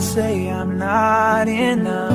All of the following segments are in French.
say I'm not enough.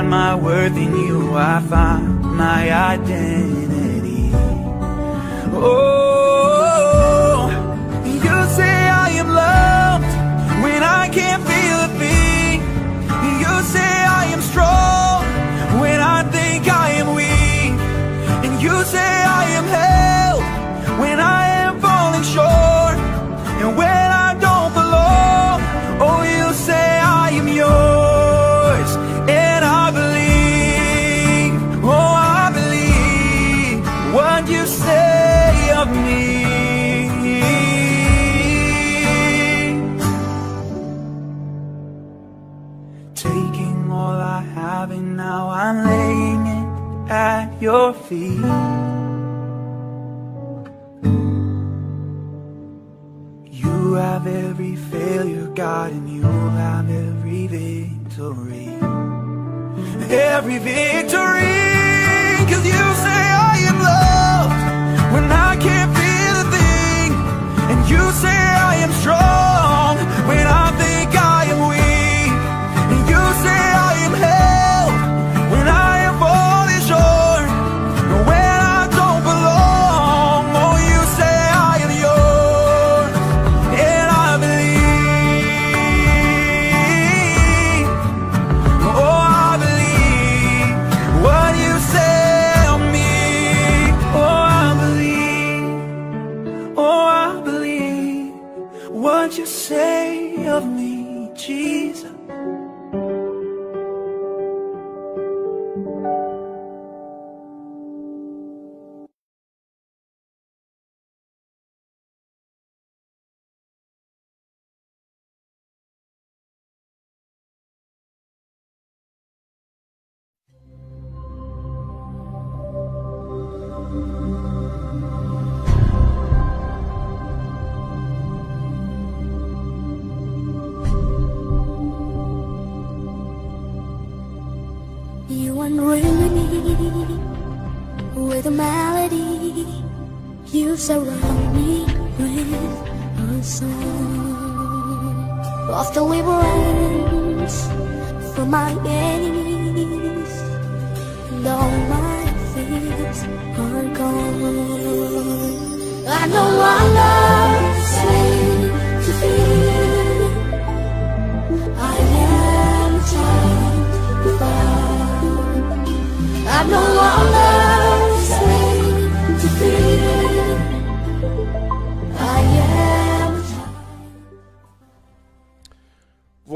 find my worth in you I find my identity Oh, you say I am loved When I can't feel a thing. You say I am strong When I think I am weak And you say your feet. You have every failure, God, and you have every victory. Every victory, cause you say I am loved when I can't feel a thing, and you say I am strong. surround me with a song of deliverance from my enemies, and all my fears are gone. I no longer.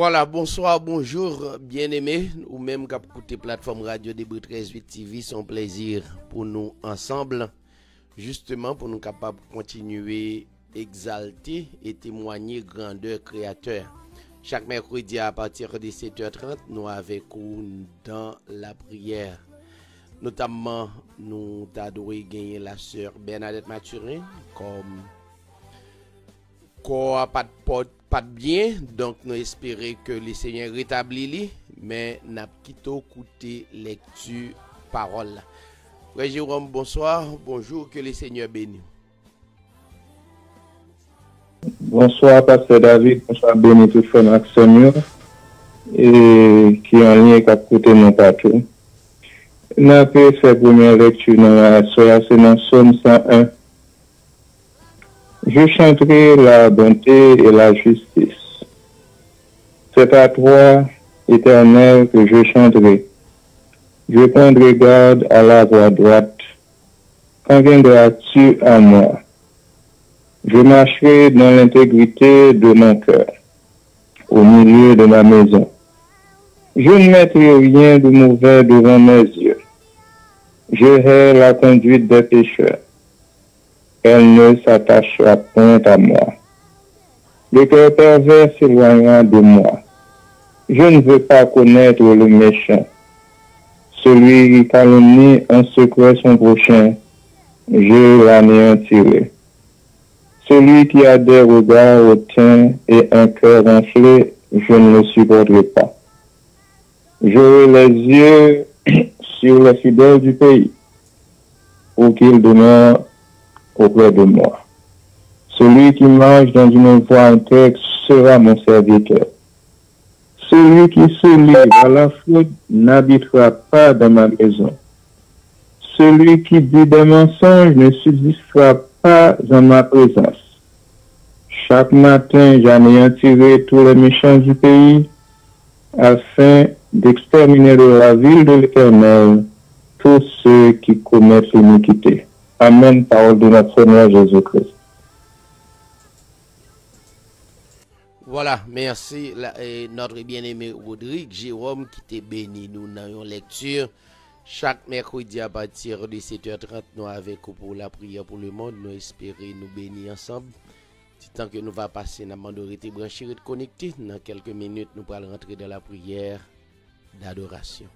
Voilà, bonsoir, bonjour, bien-aimés, ou même cap écouter plateforme radio Débris 138 TV, son plaisir pour nous ensemble, justement pour nous capables de continuer exalter et témoigner grandeur créateur. Chaque mercredi à partir de 7h30, nous avec vous dans la prière. Notamment, nous t'adoré gagner la sœur Bernadette Mathurin comme a pas de pat byen, donk nou espere ke le seyen retabli li, men nap kito koute lektu parol. Frère Jérôme, bonsoir, bonjour, que le Seigneur bénisse. Bonsoir, Pasteur David, bonsoir, béni tout frère Maxime, et qui en lien avec côté non partout. N'a pas fait première lecture dans la soirée, c'est dans Somme 101. Je chanterai la bonté et la justice. C'est à toi, éternel, que je chanterai. Je prendrai garde à la voie droite. Quand viendras-tu à moi? Je marcherai dans l'intégrité de mon cœur, au milieu de ma maison. Je ne mettrai rien de mauvais devant mes yeux. Je hais la conduite des pécheurs. Elle ne s'attachera point à moi. Le cœur pervers s'éloignera de moi. Je ne veux pas connaître le méchant. Celui qui calomnie en secret son prochain, je l'anéantirai. Celui qui a des regards hautains et un cœur enflé, je ne le supporterai pas. J'aurai les yeux sur les fidèles du pays, pour qu'ils demeurent auprès de moi. Celui qui marche dans une voie intègre sera mon serviteur. Celui qui se livre à la fraude n'habitera pas dans ma maison. Celui qui dit des mensonges ne subsistera pas en ma présence. Chaque matin, j'anéantirai tous les méchants du pays afin d'exterminer de la ville de l'Éternel tous ceux qui commettent l'iniquité. Amen, parole de notre Seigneur Jésus-Christ. Voilà, merci notre bien-aimé Rodrigue Jérôme qui t'est béni. Nous une lecture chaque mercredi à partir de 7h30 nous avec vous pour la prière pour le monde. Nous espérons nous bénir ensemble. Temps que nous va passer dans mandorité branchée et connecté, dans quelques minutes nous allons rentrer dans la prière d'adoration.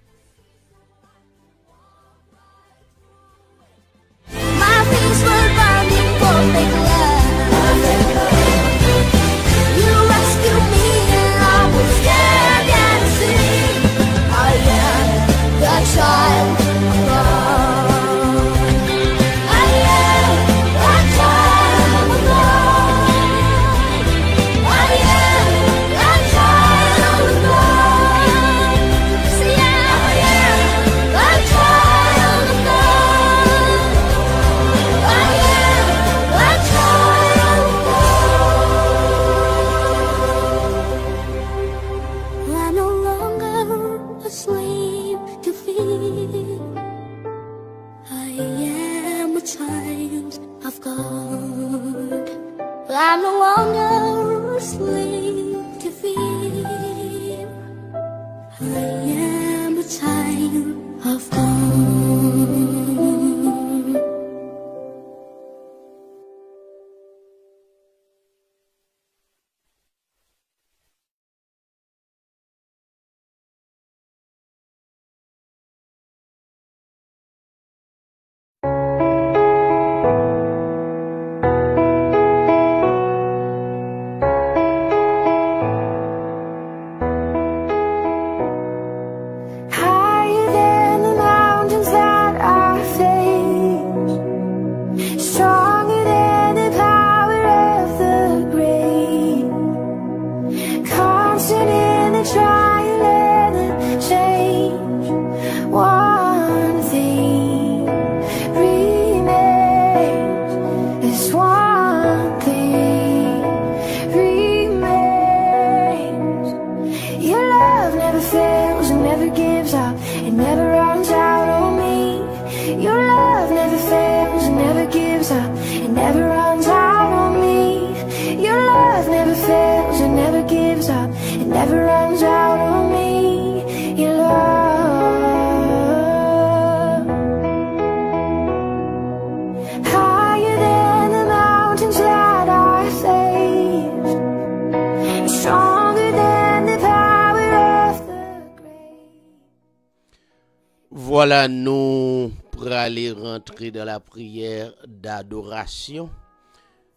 Prière d'adoration.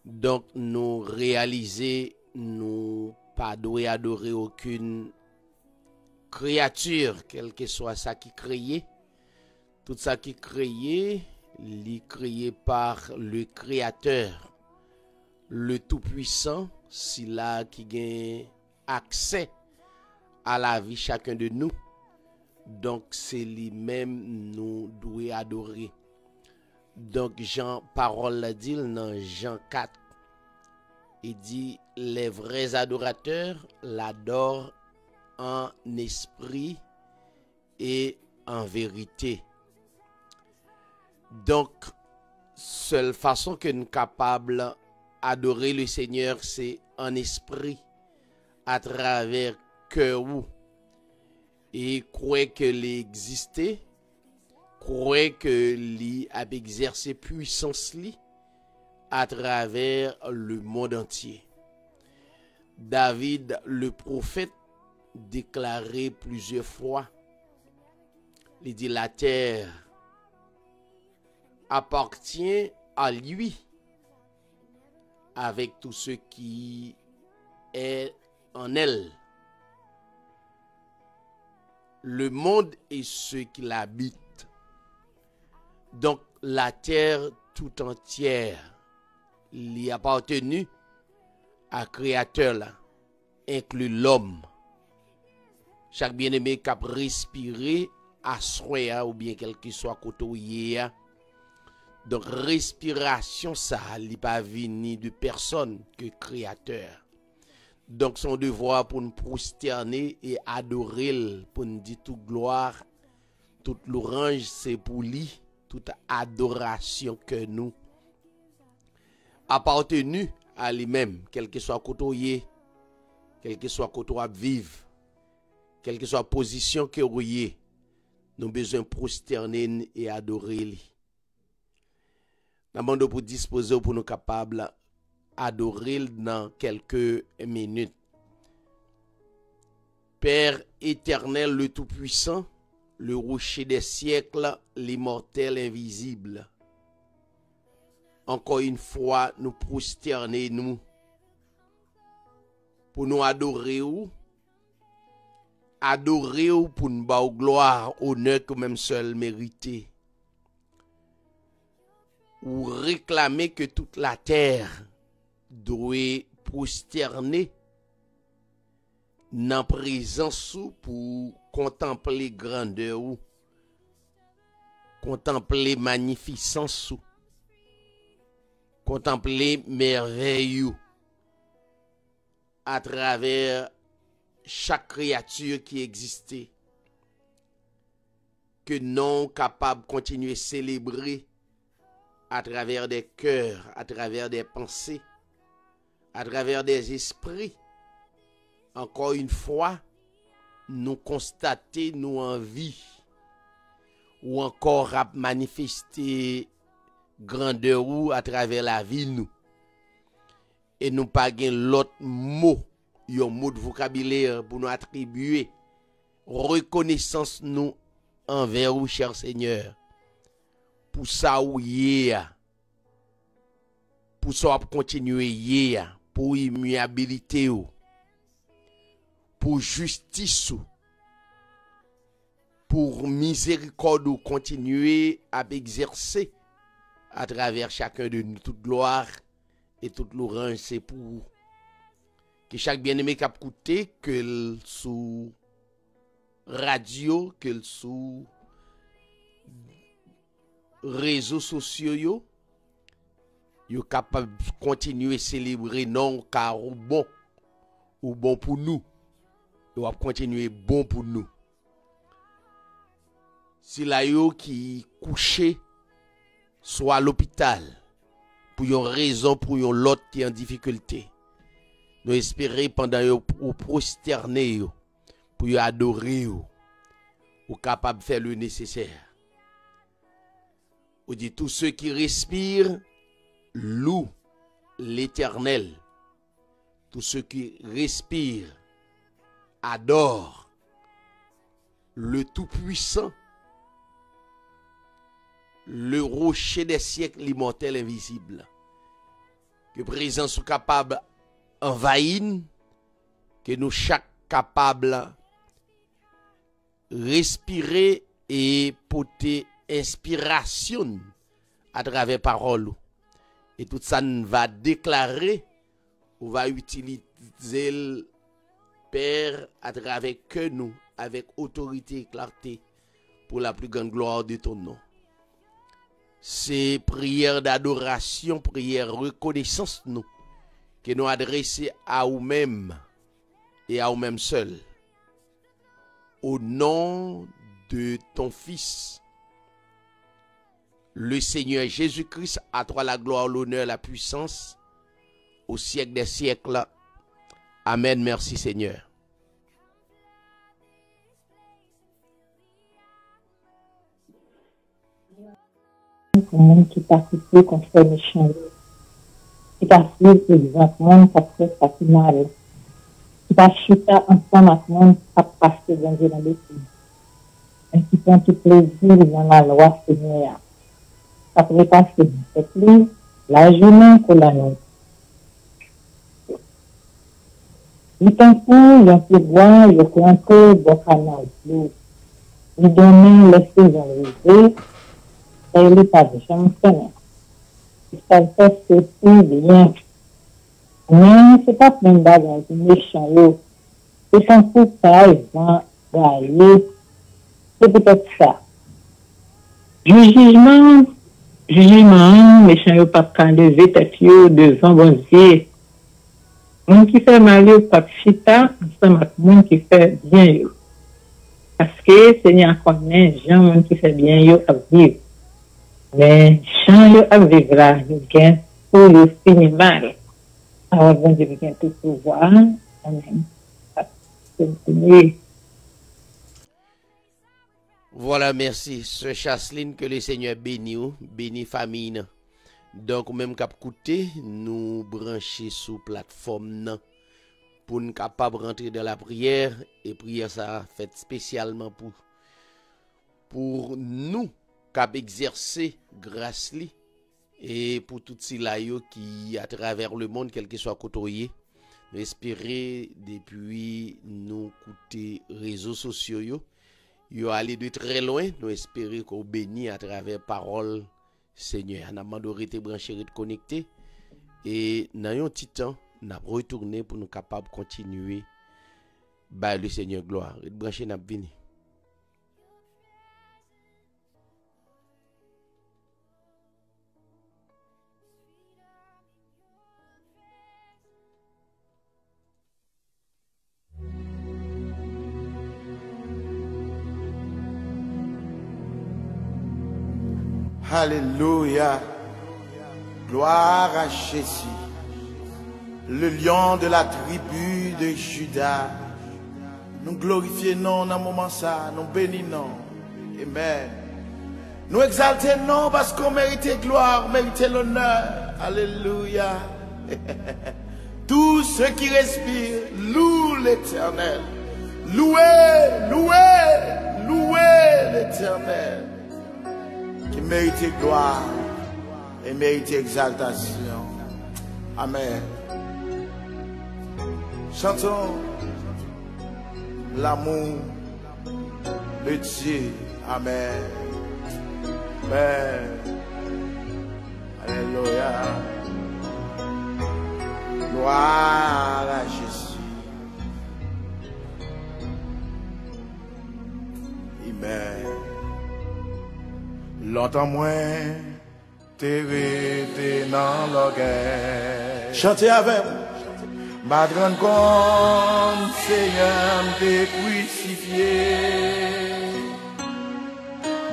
Donc, nous réaliser, nous pas doué adorer aucune créature, quel que soit ça qui créé. Tout ça qui créé, li créé par le Créateur, le Tout-Puissant, si là qui gagne accès à la vie chacun de nous. Donc c'est lui-même nous devons adorer. Donc Jean parole la dit dans Jean 4. Il dit les vrais adorateurs l'adorent en esprit et en vérité. Donc seule façon que nous capables adorer le Seigneur c'est en esprit à travers cœur ou et croire que l'existait, croire que li a exercé puissance à travers le monde entier. David, le prophète, déclarait plusieurs fois, il dit la terre appartient à lui avec tout ce qui est en elle le monde et ceux qui l'habitent. Donk la ter tout entier li apatenu a kreator la, inklu l'om. Chak bien eme kap respire aswe ya ou bien kel ki swa koto ye ya. Donk respiration sa li pa vini de person ke kreator. Donk son devwa pou nou prosterne e adoril pou nou di tout gloar, tout l'orange se pou li. toute adoration que nous appartenu à lui-même, quel que soit côté quel que soit côté à vivre, quelle que soit position que vous avez, nous avons besoin de prosterner et adorer. Nous avons pour disposer pour nous capables adorer dans quelques minutes. Père éternel, le Tout-Puissant, le rocher des siècles, l'immortel invisible. Encore une fois, nous prosterner, nous pour nous adorer ou adorer ou pour nous battre gloire, honneur que même seul mérité. Ou réclamer que toute la terre doit prosterner dans prezans sou pour contempler grandeur ou contempler magnificence ou contempler merveille ou à travers chaque créature qui existait que non capable de continuer à célébrer à travers des cœurs, à travers des pensées, à travers des esprits. Encore nou konstate nou anvi ou ankor ap manifeste grandeur ou a traver la vil nou. E nou pa gen lot mou, yon mou de vokabiler pou nou atribuye rekonesans nou anver ou, chèr seigneur, pou sa ou ye a, pou sa ap kontinue ye a, pou imuyabilite ou, pour justice ou, pour miséricorde continuer à exercer à travers chacun de nous. Toute gloire et toute l'orange c'est pour que chaque bien-aimé qui a écouté que sous radio que sous réseaux sociaux yo, capable continuer à célébrer non car ou bon ou bon pour nous yo va continuer bon pour nous si la yo soit à l'hôpital pour une raison pour une l'autre qui est en difficulté Nous espérons pendant yo ou prosterner yo, pour yo adorer yo, ou de faire le nécessaire. Ou dit tous ceux qui respirent louent l'Éternel. Tous ceux qui respirent adorent le Tout-Puissant, le rocher des siècles, l'immortel invisible. Que présence soit capable envahir, que nous chaque capable respirer et porter inspiration à travers parole. Et tout ça va déclarer ou va utiliser Père à travers que nous, avec autorité et clarté, pour la plus grande gloire de ton nom. C'est prière d'adoration, prière reconnaissance nous, que nous adressons à nous-mêmes et à nous-mêmes seuls. Au nom de ton Fils, le Seigneur Jésus-Christ, à toi la gloire, l'honneur, la puissance, au siècle des siècles. Amen. Merci Seigneur. pour monde qui participe contre les méchants. Qui participe, monde qui fait ça qui mal. Qui chuter ensemble avec monde qui va passer dans dans le pays. Et qui prend tout plaisir dans la loi Seigneur. Ça pourrait passer dans cette ligne, la journée pour la nuit. Li tankou yon plebwa yon klanko bokanal plou. Li donen lese yon rize, e li padishan msene. Li salpes se ti diyen. Men, se pa plen bagan ti mechan yo. Li tankou pa e yon gaye. Se petet sa. Jujijman, jujijman, mechan yo pap kande vet ap yo devan bonziye. Moun qui fait mal yo pas chita, ensemble avec moun qui fait bien yo. Parce que Seigneur connaît, gens moun qui fait bien yo à vivre. Mais chan yo ap viv la, yo gen pou yo fini mal. Awa bon Dieu gen tout. Amen. Continue. Voilà, merci. Sœur Chasseline, que le Seigneur bénisse ou, bénisse Donk ou menm kap koute, nou branche sou platform nan pou nou kapab rentre de la priyer e priyer sa fèt spesyalman pou pou nou kap egzerse gras li e pou tout si la yo ki a traver le moun kelke so akotoye nou espere depi nou koute rezo sosyo yo yo ale de tre loin. Nou espere ko beni a traver parol Seigneur, on a demandé de branché, de connecter. Et dans un petit temps, on a retourné pour nous capables de continuer. Bah, le Seigneur, gloire. Et branché, n'a pas Alléluia. Gloire à Jésus. Le lion de la tribu de Judas. Nous glorifions dans moment ça. Nous bénissons. Amen. Nous exaltons non parce qu'on mérite gloire, mérite l'honneur. Alléluia. Tous ceux qui respirent louent l'éternel. Louez, louez, louez l'éternel qui mérite gloire et mérite exaltation. Amen. Chantons l'amour de Dieu. Amen. Amen. Alléluia. Gloire à Jésus. Amen. Lontan mwen te rete nan logè. Chante avèm Bat ran kon se yam te kouisifiye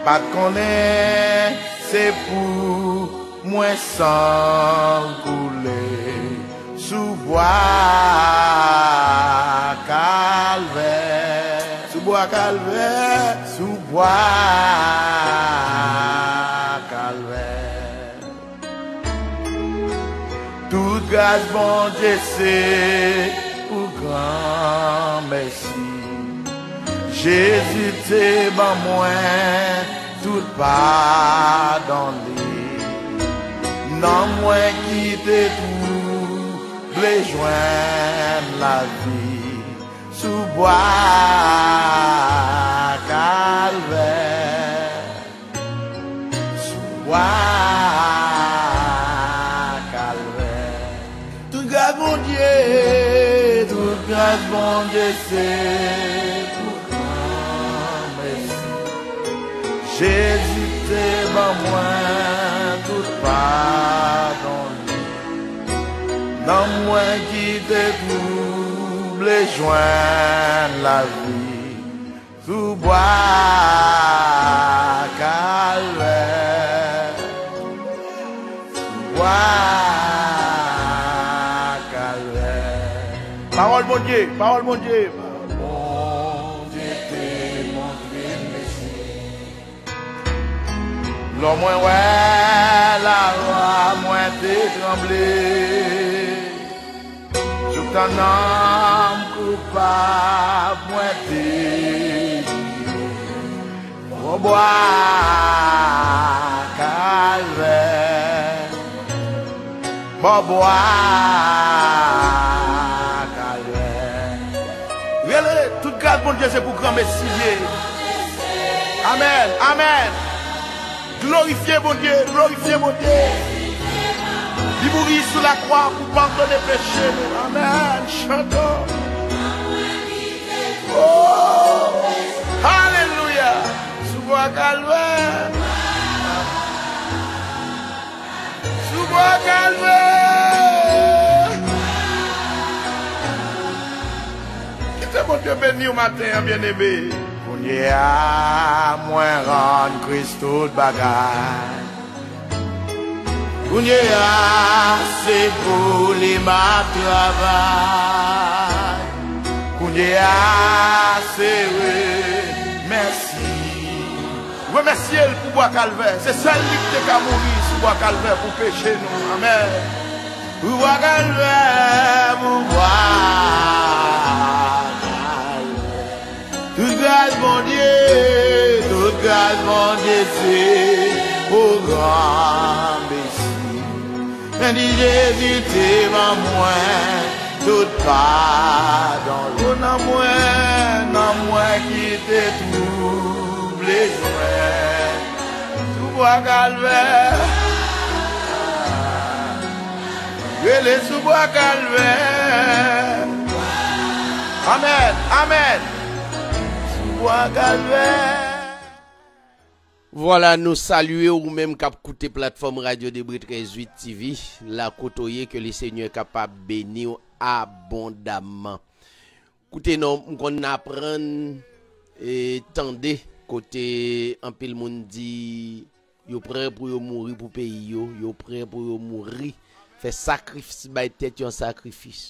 Bat konen se pou mwen san koule Sou vwa bois calvaire, sous bois calvaire. Toute grâce bon Dieu c'est pour grand merci. Jésus t'est ben moins tout pardonné. Nan mwen ki te tou, ble jwen la vi. Sous bois calvaire, sous bois calvaire. Tout grâce, mon Dieu, tout grâce, mon Dieu, c'est pour grand merci. Jésus, t'es ban moi, tout pardon Non, moi qui te trouble ble jwen la vi Soubwa kalve Soubwa kalve Parol bon die, parol bon die Bon die te montre meche Lò mwen wè la wè mwen te tremble Souk tanan moins t'es Au bois calvaire, bon bois calvaire. Regardez, toute grâce, mon Dieu, c'est pour grand Messie. Amen, amen. Glorifiez mon Dieu, glorifiez mon Dieu. Il mourit sous la croix pour pardonner péché. Amen. Chantons. Hallelujah. Subo a kalwe. Subo a kalwe. Kite bon dieu beni ou maten an bien bon ebe. Konye a mwen ran kristout bagay. Kounye a bon se pou li ma travay Kounye a sewe Mersi Remersi el pou wakalve Se sel lik te ka mouni sou wakalve pou peche nou Amen. Pou wakalve Mou wakalve Tout grâce mon die Tout grâce mon die Se pou gran besi Meni jesite man mwen tout pa Don lou nan mwen, nan mwen ki te trouble jwen Tou bo akalve Gwele sou bo akalve Amen, amen. Sou bo akalve Voilà, nous saluons ou même cap coûté plateforme Radio Débris 13 TV, la côtoyer que le Seigneur est capable de bénir abondaman. Koute nou, m kon apren e tende kote anpil moun di yo pre pou yo mouri pou peyi yo, yo pre pou yo mouri, fe sakrifis bay tet yon sakrifis.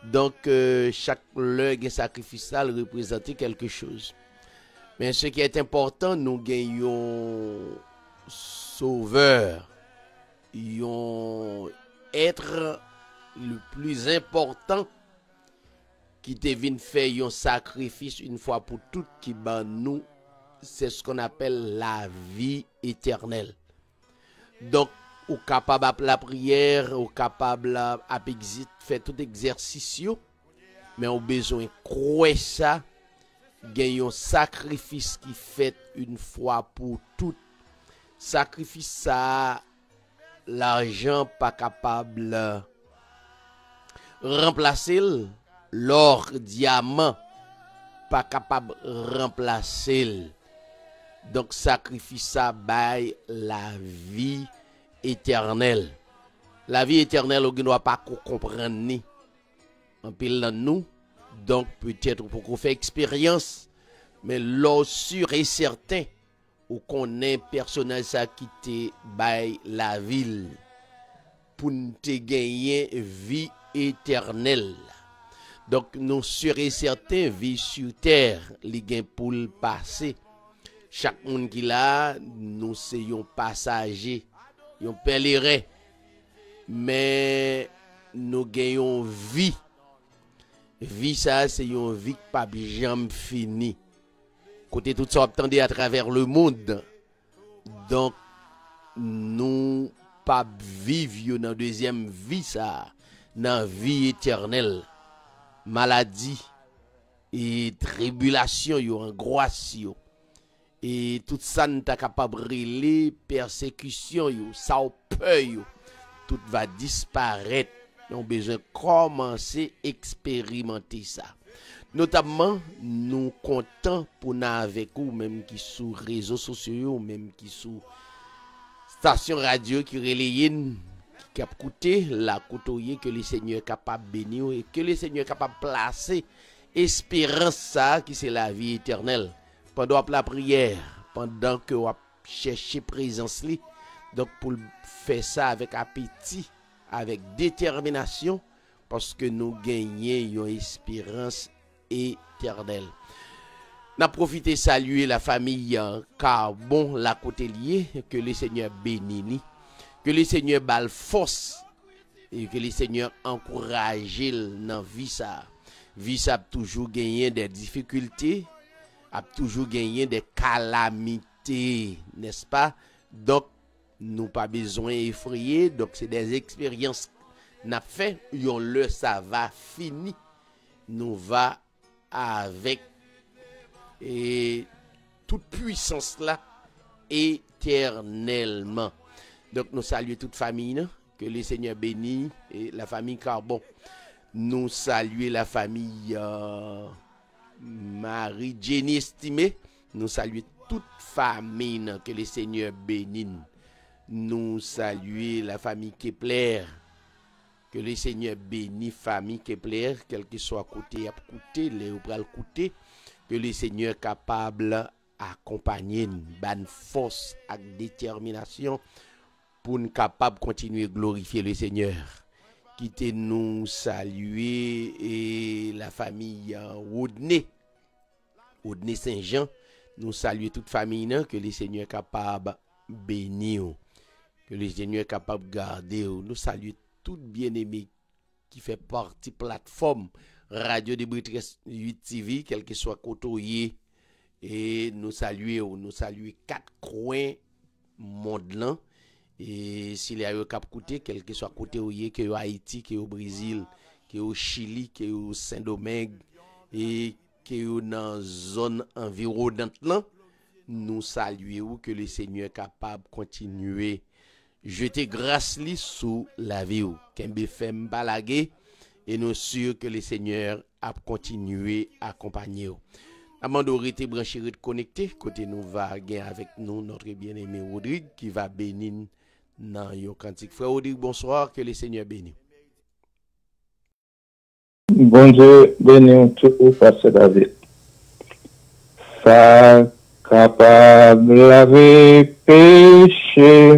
Donk euh, chak lè gen sakrifisal reprezenti kelke chouz. Men se ki et important nou gen yon sauveur, yon etre le plus important ki te vin fè yon sakrifis un fwa pou tout ki ban nou, se skon apel la vi eternel. Donk, ou kapab ap la priyer, ou kapab ap exit, fè tout eksersisyon, men ou bezon krouè sa, gen yon sakrifis ki fèt un fwa pou tout. Sakrifis sa, l'arjan pa kapab la remplase l, lor diamant pa kapab remplase l. Donk sakrifisa bay la vi eternel. La vi eternel ou genwa pa kou kompren ni. Anpil nan nou, donk peut-etre pou kou fe eksperyans, men lor sur e certain ou konen personel sa ki te bay la vil. Poun te genyen vi eternel. Donk nou sere certain vi sou ter li gen pou l'pase. Chak moun ki la nou se yon pasaje, yon pelere. Men nou gen yon vi. Vi sa se yon vi k pa bi jam fini. Kote tout sa optande a traver le moun. Donk nou pa viv yon nan dezyem vi sa. nan vi eternel. Maladi, e tribulasyon yo, angroasyon yo. E tout sa nou ta kapab rele, persekisyon yo, sa ou pe yo. Tout va disparet. Nou bezen komanse eksperimente sa. Notabman, nou kontan pou nan avek ou, menm ki sou rezo sosyo yo, menm ki sou stasyon radyo ki rele yin, qui a coûté la couturier que le Seigneur est capable de bénir et que le Seigneur est capable de placer espérance ça qui c'est la vie éternelle. Pendant la prière pendant que vous cherchez présence li donc pour faire ça avec appétit avec détermination parce que nous gagnons une espérance éternelle. N'a profité saluer la famille Carbon la côté lié que le Seigneur bénisse Que le Seigneur bal force et que le Seigneur encourage dans vie ça. Vie ça a toujours gagné des difficultés, a toujours gagné des calamités, n'est-ce pas? Donc nous pas besoin effrayer, donc c'est des expériences n'a fait, yon le ça va fini. Nous va avec et toute puissance là éternellement. Donc nous saluons toute famille, que le Seigneur bénisse et la famille Carbon. Nous saluons la famille euh, Marie Jenny estimée. Nous saluons toute famille que le Seigneur bénisse. Nous saluons la famille Kepler. Que le Seigneur bénisse famille Kepler, quel que soit côté à côté, pral côté que le Seigneur capable d'accompagner une bonne force et détermination pour nous capables de continuer à glorifier le Seigneur. Quittez nous saluer et la famille Rodney, Rodney Saint-Jean, nous saluer toute famille, nan, que le Seigneur est capable de bénir, que le Seigneur est capable de garder. Nous saluer tout bien-aimé qui fait partie plateforme Radio de Britres 8 TV, quel que soit côté, et nous saluer, nous saluer quatre coins monde E si le a yo kap koute, kelke so a koute ou ye, ke yo Haiti, ke yo Brazil, ke yo Chili, ke yo Saint-Domingue, e ke yo nan zon envirodant lan, nou salye ou ke le Seigneur kapab kontinue jete gras li sou la vi ou. Kembe fem balage, e nou sur ke le Seigneur ap kontinue akompanye ou. Amando rete branchirite konekte, kote nou va gen avek nou notre bien-aimé Rodrigue ki va benin nan yon kantik. Frère Rodrigue, bonsoir, que le Seigneur béni. Bonjour, béni ou tout, Pasteur David. Sa kapable ave peche,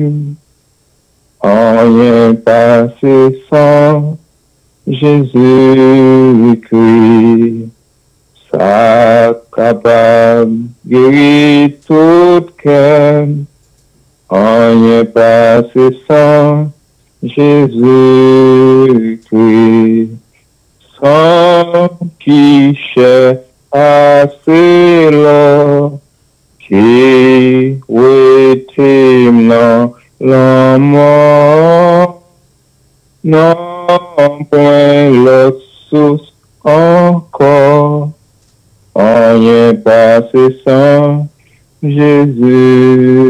an yon pase san, Jésus kri, sa kapab geri tout kem, en rien passé sans Jésus-Christ. Sang qui cherche assez long, qui retime dans la mort, non point l'autre source encore, rien passé sans Jésus-Christ.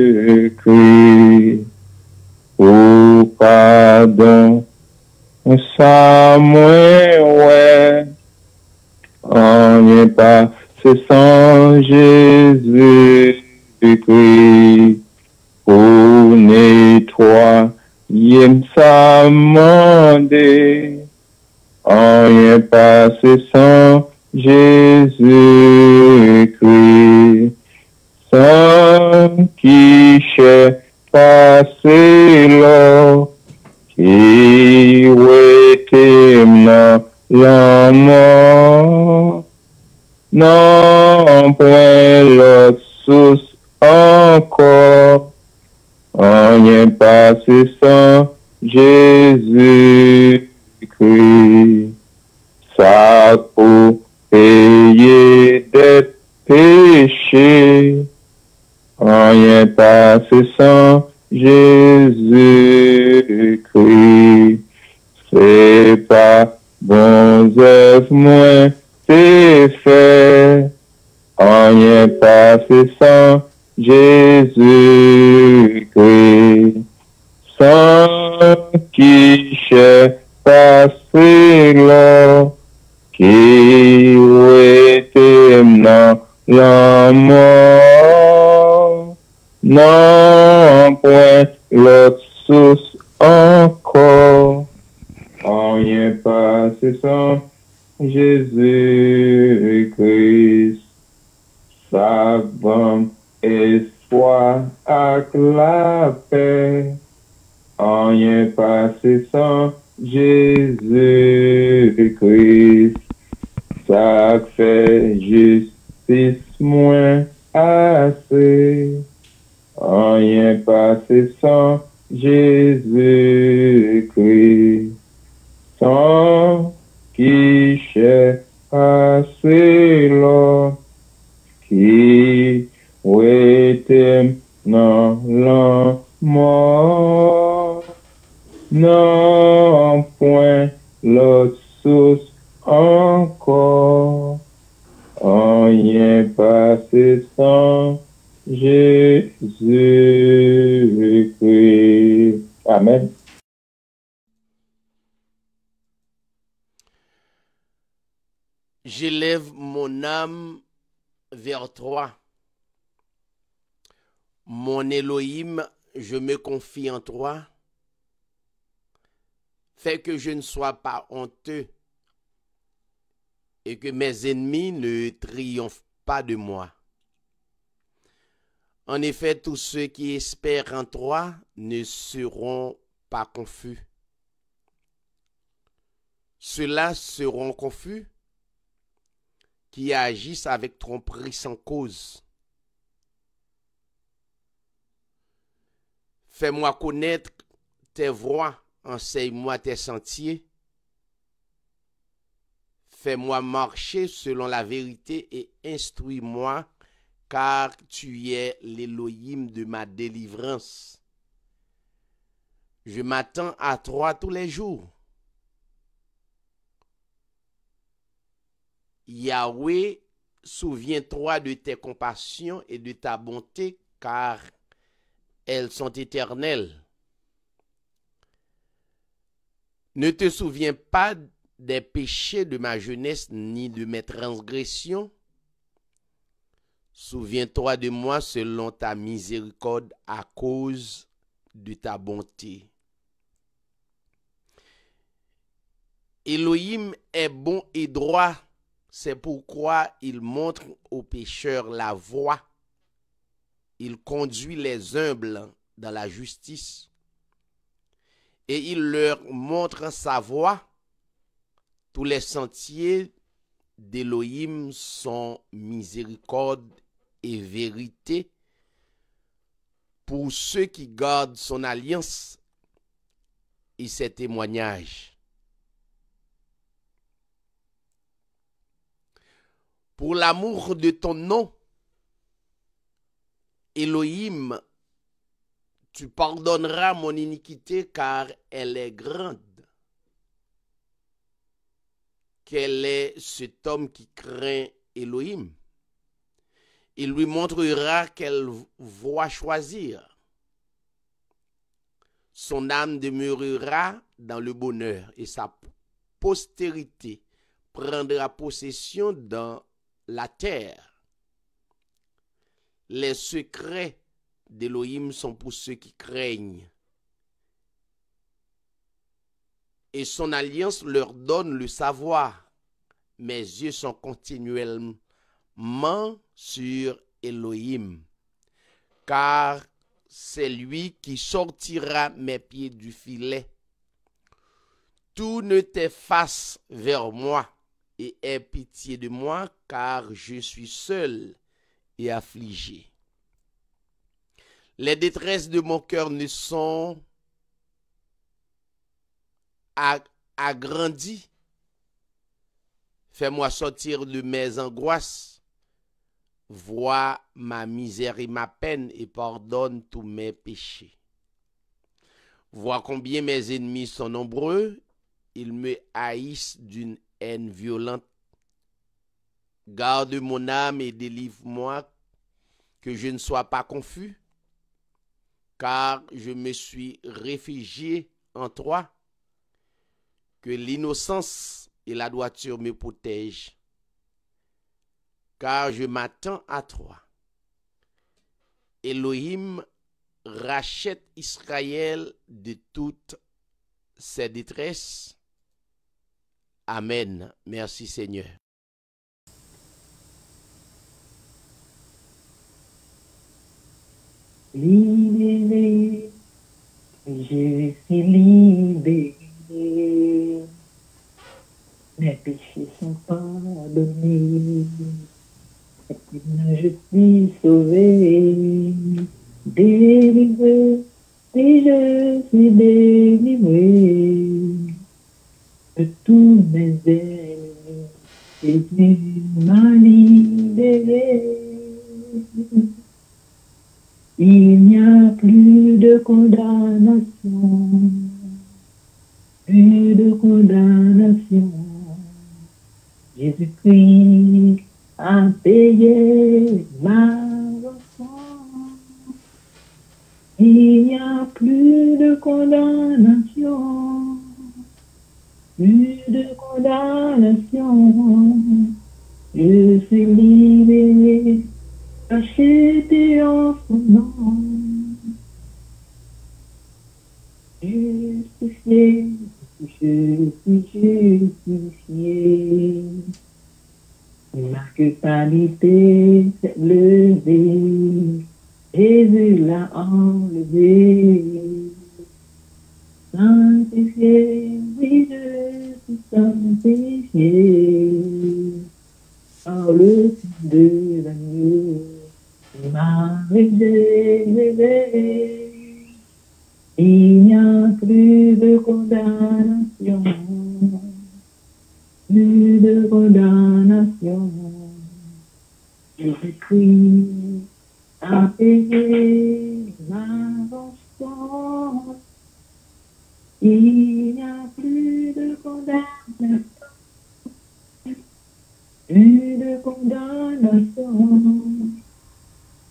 Au pardon, ça moins ouais. On n'est pas, c'est sans Jésus-Christ. Pour nettoyer ça mandé. On n'est pas, c'est sans Jésus-Christ. Qui cherche passer l'eau qui ete nan lan mort. Non, point l'autre source encore. Rien passé sans Jésus-Christ. Ça pour payer moyen pa se san Jezu kri. Se pa bon zèv mwen te fè, Anyen pa se san Jezu kri. San ki chè pa se lò, Ki wè tem nan la mò, nan pwen lot sous ankor, anyen pa se san Jezou kris, sa ban espoi ak la pe, anyen pa se san Jezou kris, sa fe justice mwen ase, An yen pa se san Jezou kri, San ki che ase lo, Ki wetem nan lan mor, Nan pwen lot sos ankor, An yen pa se san, Jésus-Christ. Amen. J'élève mon âme vers toi. Mon Elohim, je me confie en toi. Fais que je ne sois pas honteux et que mes ennemis ne triomphent pas de moi. En effet, tous ceux qui espèrent en toi ne seront pas confus. Ceux-là seront confus qui agissent avec tromperie sans cause. Fais-moi connaître tes voies, enseigne-moi tes sentiers. Fais-moi marcher selon la vérité et instruis-moi, car tu es l'Élohim de ma délivrance. Je m'attends à toi tous les jours. Yahweh, souviens-toi de tes compassions et de ta bonté, car elles sont éternelles. Ne te souviens pas des péchés de ma jeunesse ni de mes transgressions? Souviens-toi de moi selon ta miséricorde à cause de ta bonté. Elohim est bon et droit c'est pourquoi il montre aux pécheurs la voie. Il conduit les humbles dans la justice. Et il leur montre sa voie. Tous les sentiers d'Élohim sont miséricorde et vérité pour ceux qui gardent son alliance et ses témoignages. Pour l'amour de ton nom, Elohim, tu pardonneras mon iniquité car elle est grande. Quel est cet homme qui craint Elohim? Il lui montrera quelle voie choisir. Son âme demeurera dans le bonheur et sa postérité prendra possession dans la terre. Les secrets d'Élohim sont pour ceux qui craignent. Et son alliance leur donne le savoir. Mes yeux sont continuellement sur Elohim, car c'est lui qui sortira mes pieds du filet. tourne tes faces vers moi et aie pitié de moi, car je suis seul et affligé. Les détresses de mon cœur ne sont ag- agrandies. Fais-moi sortir de mes angoisses. Vois ma misère et ma peine et pardonne tous mes péchés. Vois combien mes ennemis sont nombreux. Ils me haïssent d'une haine violente. Garde mon âme et délivre-moi, que je ne sois pas confus, car je me suis réfugié en toi. Que l'innocence et la droiture me protègent, car je m'attends à toi. Elohim rachète Israël de toutes ses détresses. Amen. Merci Seigneur. Libéré, je suis libéré. Mes péchés sont pardonnés. Je suis sauvé, délivré, et je suis délivré de tous mes ennemis. Jésus m'a libéré. Il n'y a plus de condamnation,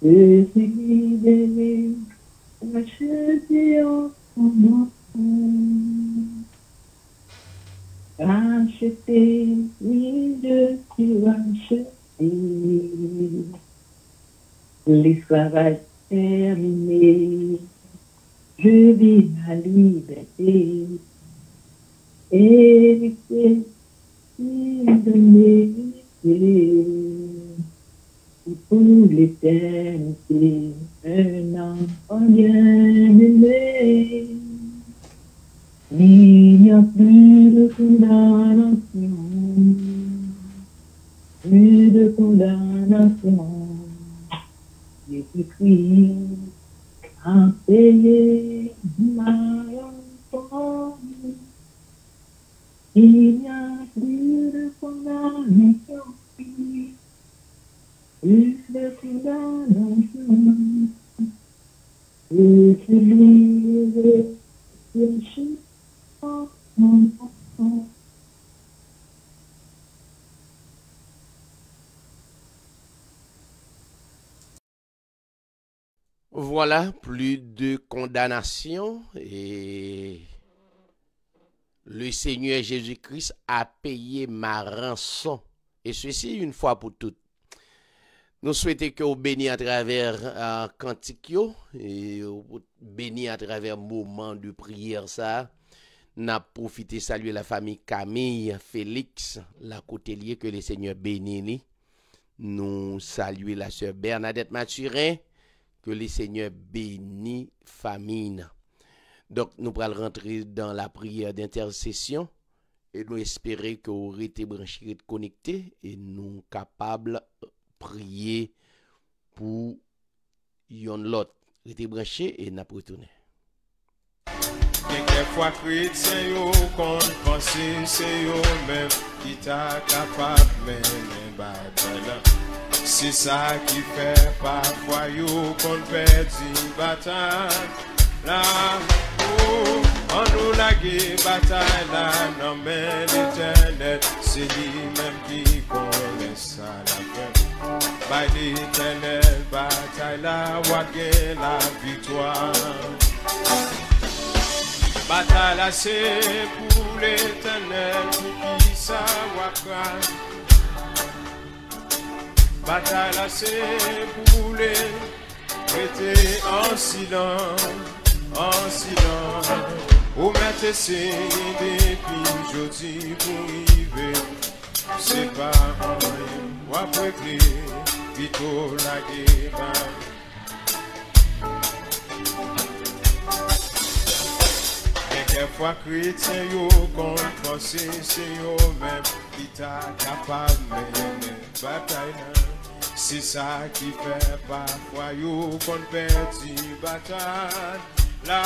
Sevgilerim taşıyor unuttum. Aşıktım milyonki aşıktım. Lisavacı Voilà, plus de condamnation et le Seigneur Jésus-Christ a payé ma rançon. Et ceci une fois pour toutes. Nous souhaitons que vous bénissez à travers euh, et vous bénissez à travers moment de prière ça. N'a profité saluer la famille Camille, Félix, la côtelier que le Seigneur bénisse. Nous saluons la sœur Bernadette Mathurin, que le Seigneur bénisse famille. Donc, nous pourrons rentrer dans la prière d'intercession et nous espérer que vous été branchés, connectés et nous capables de prier pour yon l'autre. Restez branchés et nous retourner. Quelquefois chrétien yo kon panse se yo men ki ta menen batay la Se sa ki fe pa fwa yo kon pe di batay la ou An nou lage batay la nan men l'Eternet Se li men ki kon lesa la fe Bay l'Eternet batay la wage la vitwa Batay la se pou l'Eternet pou ki sa wakran Bataille la s'éboulé, mettez en silence, en silence. Ou mettez signe depuis jeudi pour y Se pa mwen wapwe kli, bito lage ban. Kèkè fwa kretien yo kon franse se yo men, bita kapab men men batay nan. Se sa ki fe pa fwa yo kon perdi batay la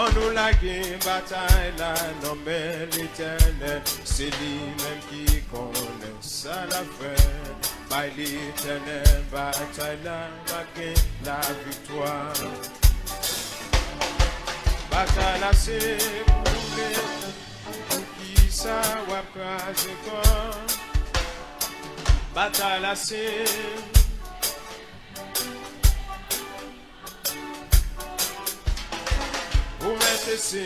An nou la ki batay la nan men l'Eternel. Se li men ki konen sa la fe. Bay l'Eternel batay la baken la viktoy Batay la se pou le ki sa wap kaze kon. batay la se Ou mwen te se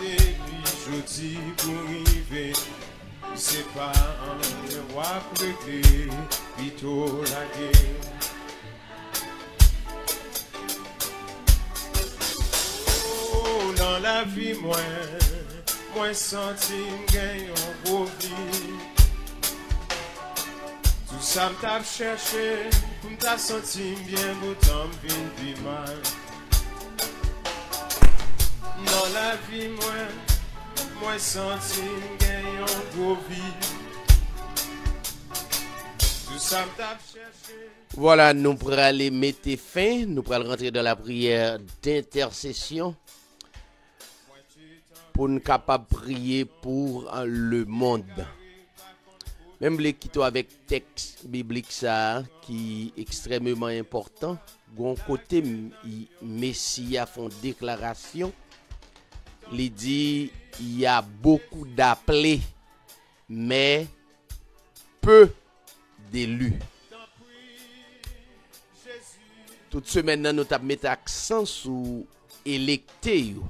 depi joti pou rive Se pa an le wap regle Pito lage Ou nan la vi mwen Mwen santi mgen yon bovi la cherché. Voilà, nous pourrons aller mettre fin. Nous pourrons rentrer dans la prière d'intercession. Pour nous capables de prier pour le monde. Mem le kito avèk teks biblik sa ki ekstremèman important, gwen kote Messia fon deklarasyon, li di, y a boku d'aple, men peu d'élu. Tout semen nan nou tap met aksan sou elekte yo.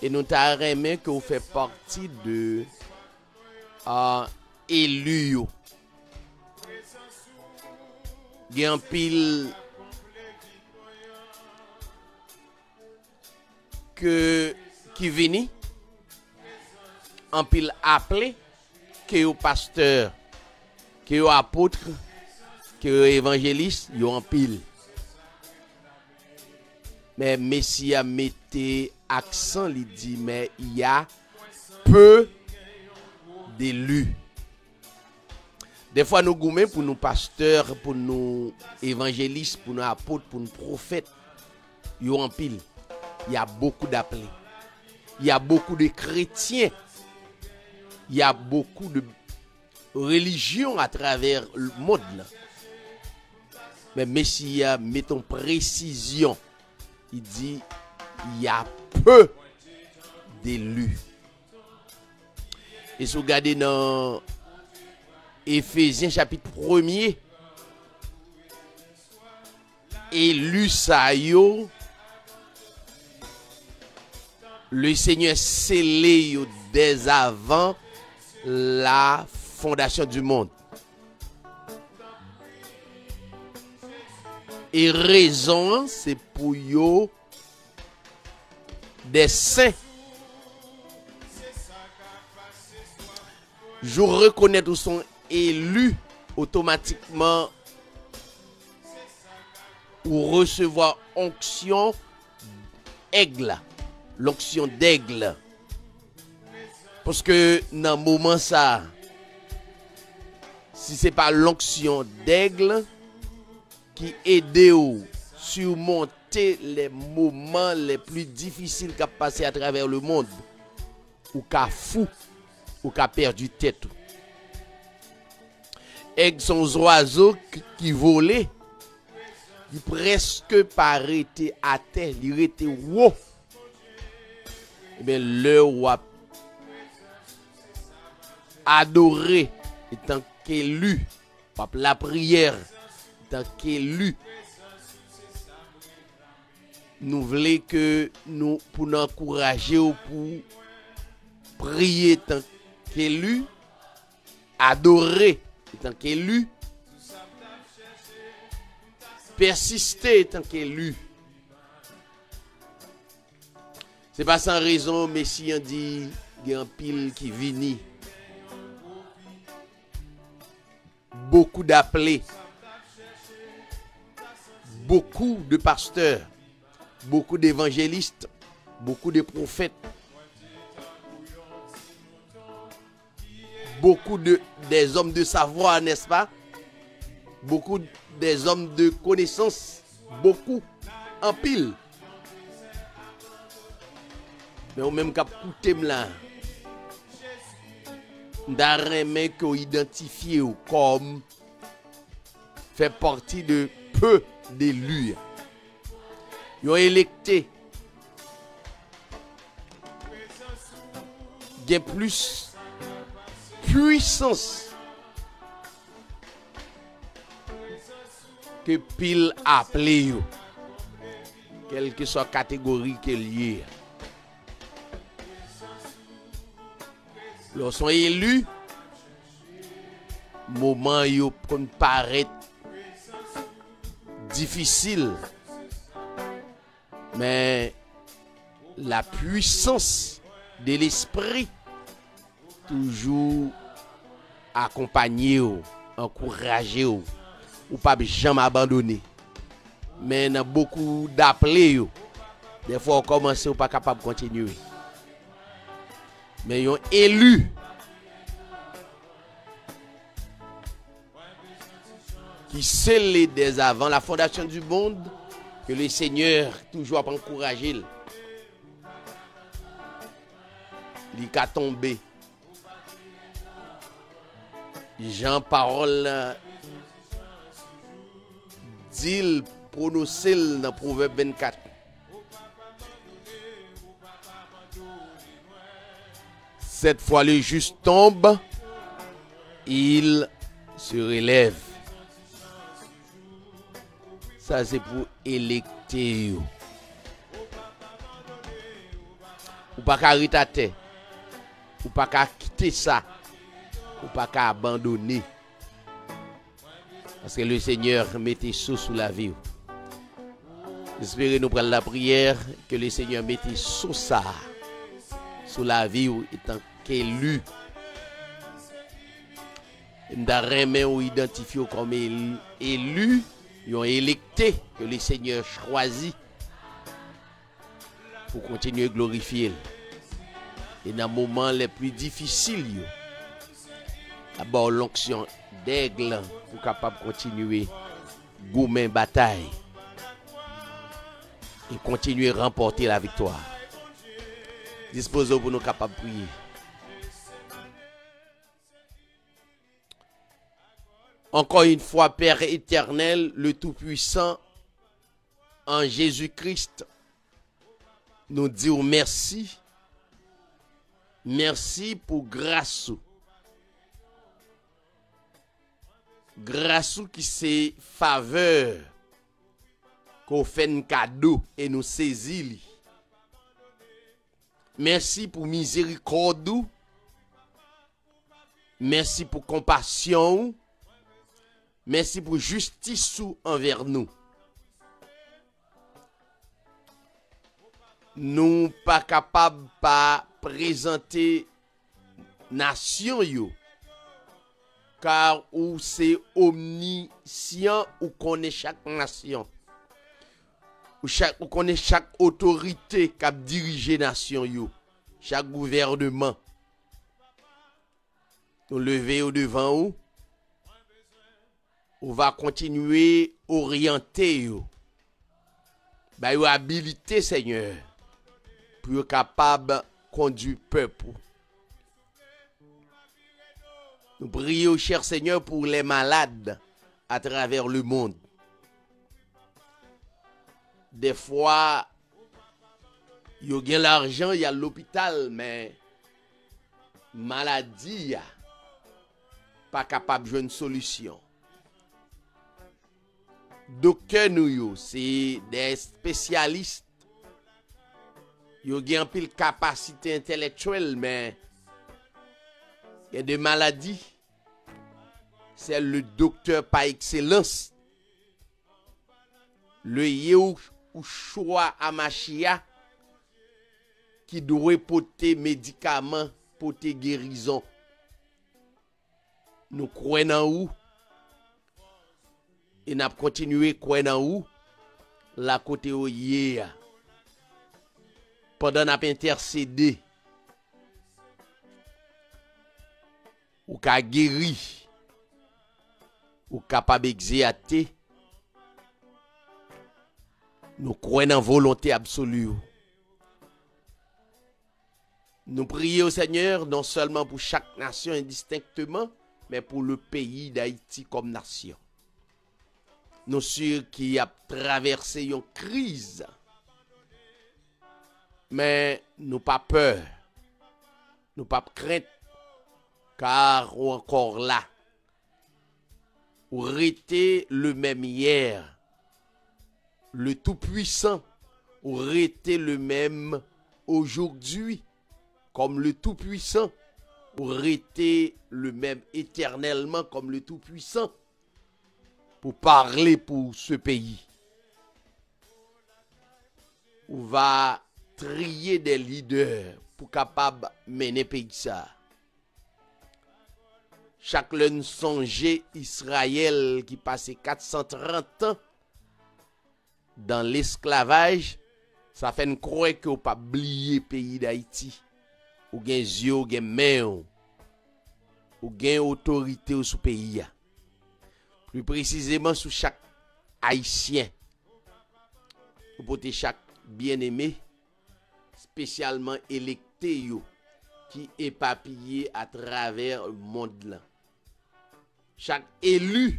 E nou ta remen ke ou fe parti de... uh, elu yo. Gen pil ke ki vini, an pil aple, ke yo pasteur, ke yo apotre, ke yo evanjelist, yo an pil. Men Messia mette aksan li di, men ya peu d'élus. Des fois nous goumen pour nous pasteurs, pour nous évangélistes, pour nous apôtres, pour nous prophètes. Yo en pile. Il y a beaucoup d'appelés. Il y a beaucoup de chrétiens. Il y a beaucoup de religions à travers le monde. Mais Messia, mettons précision. Il dit, il y a peu d'élus. E sou gade nan Efesien chapit premier. E lusa yo Le seigneur sele yo Dez avan La fondasyon du moun E rezon se pou yo Des sen Je reconnais tous sont élus automatiquement ou recevoir onction aigle, l'onction d'aigle. Parce que dans le moment ça, si c'est pas l'onction d'aigle qui aide ou surmonter les moments les plus difficiles qu'a passé à travers le monde, ou qu'a fou, ou qu'a perdu tête. Sont des oiseaux qui- volaient, qui presque pas à terre, il était haut. Eh bien, le roi adoré étant qu'élu, pape la prière étant qu'élu, nous voulons que nous pour nous encourager ou pour prier tant qu'élu, adorer tant qu'élu, persister tant qu'élu. C'est pas sans raison, Messie a dit, il y a un pile qui vini. Beaucoup d'appelés. Beaucoup de pasteurs. Beaucoup d'évangélistes. Beaucoup de prophètes. beaucoup de, des hommes de savoir, n'est-ce pas Beaucoup des hommes de connaissance, beaucoup, en pile. Mais au même cap coûté là. D'arrêter qu'on identifié comme fait partie de peu d'élus. Ils ont électé. Il y a plus puissance que pile appelé quelle que soit catégorie qu'elle y Lorsqu'on est élu, moment yo kon paraît difficile, mais la puissance de l'esprit toujours accompagné ou encouragé ou pas jamais abandonné. Mais il y a beaucoup d'appelés. Des fois on commence pas capable de continuer. Mais ils ont élu qui scellé dès avant la fondation du monde que le Seigneur toujours a encouragé. Il a tombé. Jean parole dit prononcé dans Proverbe 24. Cette fois le juste tombe, il se relève. Ça c'est pour électer. Ou pas qu'à. Ou pas qu'à quitter ça. Ou pas qu'à abandonner. Parce que le Seigneur mettait sous sous la vie. J'espère nous prendre la prière que le Seigneur mette sous ça. Sous la vie étant qu'élu. Nous ou identifié comme élu, ils ont électé que le Seigneur choisit pour continuer à glorifier. Et dans les moments les plus difficiles, d'abord l'onction d'aigle pour capable de continuer goumer bataille et continuer à remporter la victoire. Disposons pour nous capables de prier. Encore une fois, Père éternel, le Tout-Puissant, en Jésus-Christ, nous disons merci. Merci pour grâce. grasou ki se faveur ko fen kado e nou sezi li. Mersi pou mizeri kodou, mersi pou kompasyon, mersi pou justisou anver nou. Nou pa kapab pa prezante nasyon yo kar ou se omnisyan ou konen chak nasyon. Ou, chak, ou konen chak otorite kap dirije nasyon yo. Chak gouvernement. Nou leve yo devan ou. Ou va kontinue oryante yo. Ba yo habilite seigneur. Pou yo kapab kondu pep ou. Nous prions, cher Seigneur, pour les malades à travers le monde. Des fois, il ils ont l'argent, il y a l'hôpital, mais maladie, pas capable de jouer une solution. Dokè nou yo, se de spesyalist, yo gen pil kapasite intelektuel, men Il y a des maladies. C'est le docteur par excellence. Le Yehoshua Amashia qui doit porter médicaments, porter guérison. Nous croyons en où et nous continuons à croire en où la côté où Pendant qu'on a intercédé ou ka guéri, ou capable d'exercer. Nous croyons en volonté absolue. Nous prions au Seigneur non seulement pour chaque nation indistinctement, mais pour le pays d'Haïti comme nation. Nous sommes qui a traversé une crise. Mais nous pas peur. Nous pas crainte Car ou encore là. Ou rester le même hier. Le Tout-Puissant. Ou rester le même aujourd'hui. Comme le Tout-Puissant. Ou rester le même éternellement comme le Tout-Puissant pour parler pour ce pays. On va trier des leaders pour capable mener pays ça. Chak lèn sonje Israel ki pase 430 an dan l'esklavaj, sa fèn kouè ki ou pa bliye peyi d'Haïti. Ou gen zyo, ou gen men ou. Ou gen otorite ou sou peyi ya. Plus précisément sou chak Haïtien. Ou pote chak bien-aimé, spesyalman elekte yo, ki epapye a traver mond lan. chak elu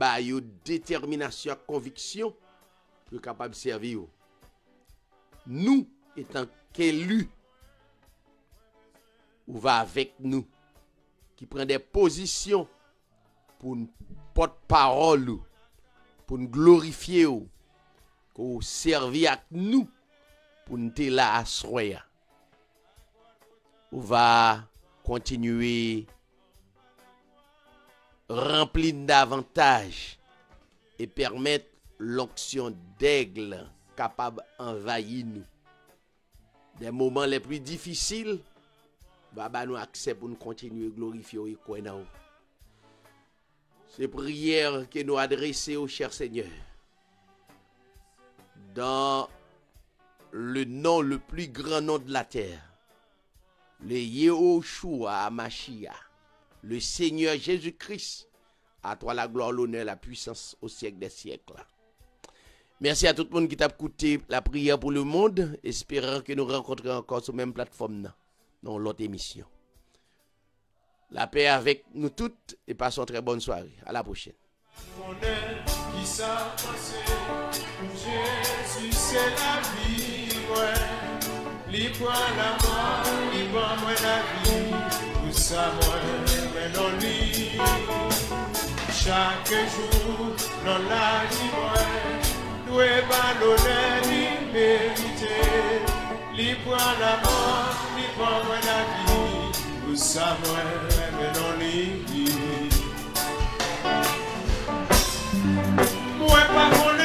ba yo determinasyon konviksyon yo kapab servi yo. Nou etan kelu ou va avek nou ki pren de pozisyon pou nou pot parol ou, pou nou glorifiye ou, pou servi ak nou pou nou te la asroya. Ou va kontinuye remplir davantage et permettre l'onction d'aigle capable d'envahir nous. Des moments les plus difficiles, Baba nous accepte pour nous continuer à glorifier ces prières que nous adressons au cher Seigneur. Dans le nom, le plus grand nom de la terre, le Yehoshua Amashia, le Seigneur Jésus-Christ, à toi la gloire, l'honneur, la puissance au siècle des siècles. Merci à tout le monde qui t'a écouté la prière pour le monde, espérant que nous rencontrons encore sur la même plateforme dans l'autre émission. La paix avec nous toutes et passons une très bonne soirée. À la prochaine. la nan li Chak jou nan la di mwen Dwe balone li merite Li pran la mwen, li pran mwen la vi Ou sa mwen reme nan li Mwen pa konen